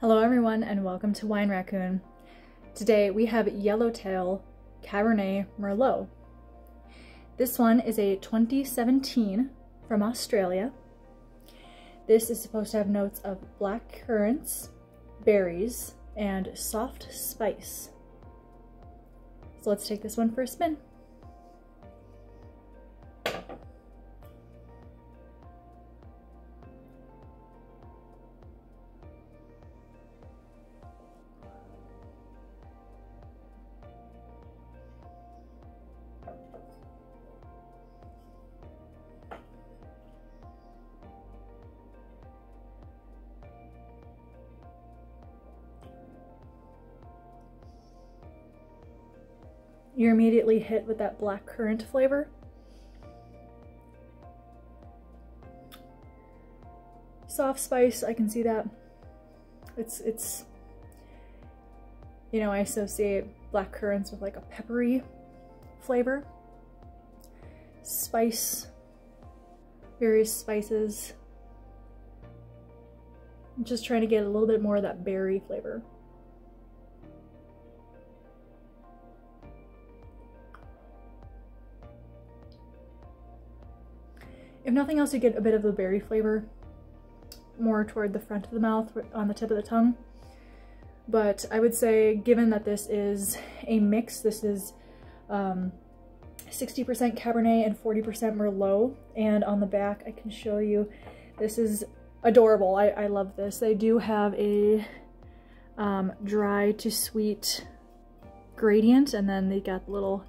Hello everyone and welcome to Wine Raccoon. Today we have Yellowtail Cabernet Merlot. This one is a 2017 from Australia. This is supposed to have notes of black currants, berries, and soft spice. So let's take this one for a spin. You're immediately hit with that black currant flavor. Soft spice, I can see that. It's, it's, you know, I associate black currants with like a peppery flavor. Spice, various spices. I'm just trying to get a little bit more of that berry flavor. If nothing else, you get a bit of the berry flavor more toward the front of the mouth, on the tip of the tongue. But I would say, given that this is a mix, this is 60% um, Cabernet and 40% Merlot. And on the back, I can show you, this is adorable. I, I love this. They do have a um, dry to sweet gradient, and then they got the little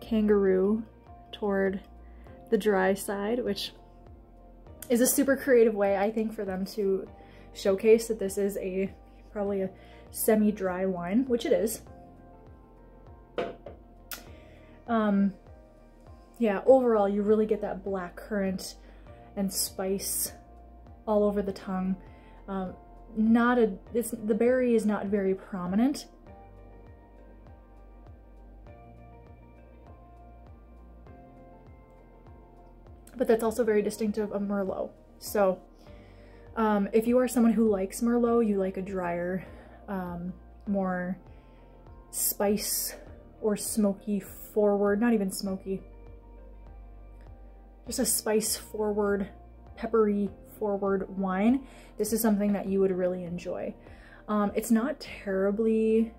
kangaroo toward the dry side, which is a super creative way, I think, for them to showcase that this is a probably a semi-dry wine, which it is. Um, yeah, overall, you really get that black currant and spice all over the tongue. Um, not a, it's, the berry is not very prominent, but that's also very distinctive of Merlot. So um, if you are someone who likes Merlot, you like a drier, um, more spice or smoky forward, not even smoky, just a spice forward, peppery forward wine. This is something that you would really enjoy. Um, it's not terribly,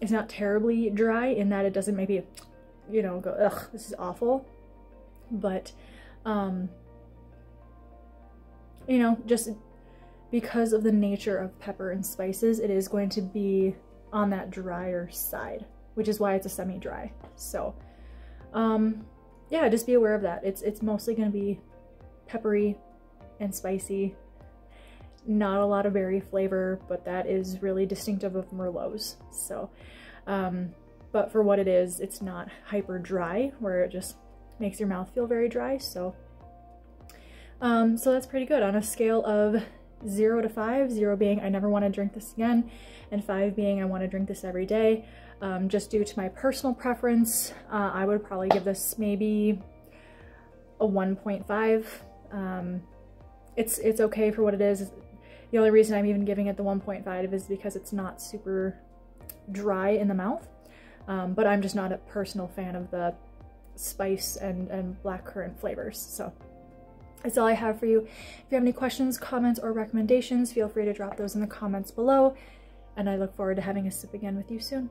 it's not terribly dry in that it doesn't maybe, you know, go, ugh, this is awful but um, you know, just because of the nature of pepper and spices, it is going to be on that drier side, which is why it's a semi-dry. So, um, yeah, just be aware of that. It's, it's mostly going to be peppery and spicy. Not a lot of berry flavor, but that is really distinctive of Merlots. So, um, but for what it is, it's not hyper dry where it just makes your mouth feel very dry. So, um, so that's pretty good on a scale of zero to five, zero being I never want to drink this again, and five being I want to drink this every day. Um, just due to my personal preference, uh, I would probably give this maybe a 1.5. Um, it's, it's okay for what it is. The only reason I'm even giving it the 1.5 is because it's not super dry in the mouth. Um, but I'm just not a personal fan of the spice and, and blackcurrant flavors. So that's all I have for you. If you have any questions, comments, or recommendations, feel free to drop those in the comments below. And I look forward to having a sip again with you soon.